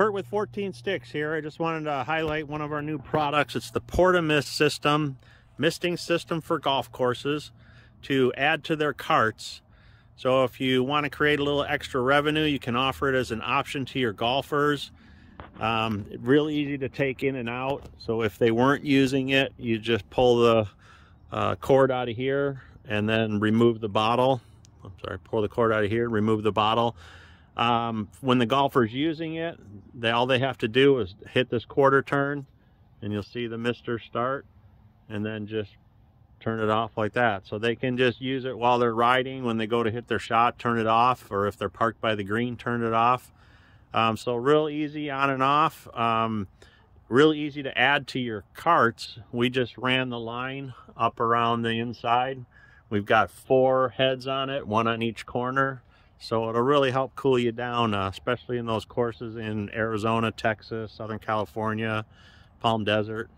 Kurt with 14STX here. I just wanted to highlight one of our new products. It's the Portamist system, misting system for golf courses to add to their carts. So if you want to create a little extra revenue, you can offer it as an option to your golfers. Um, real easy to take in and out. So if they weren't using it, you just pull the uh, cord out of here and then remove the bottle. I'm sorry, pull the cord out of here, remove the bottle. Um, when the golfer's using it, they, all they have to do is hit this quarter turn and you'll see the mister start and then just turn it off like that. So they can just use it while they're riding. When they go to hit their shot, turn it off. Or if they're parked by the green, turn it off. Um, so real easy on and off. Um, real easy to add to your carts. We just ran the line up around the inside. We've got four heads on it, one on each corner. So it'll really help cool you down, uh, especially in those courses in Arizona, Texas, Southern California, Palm Desert.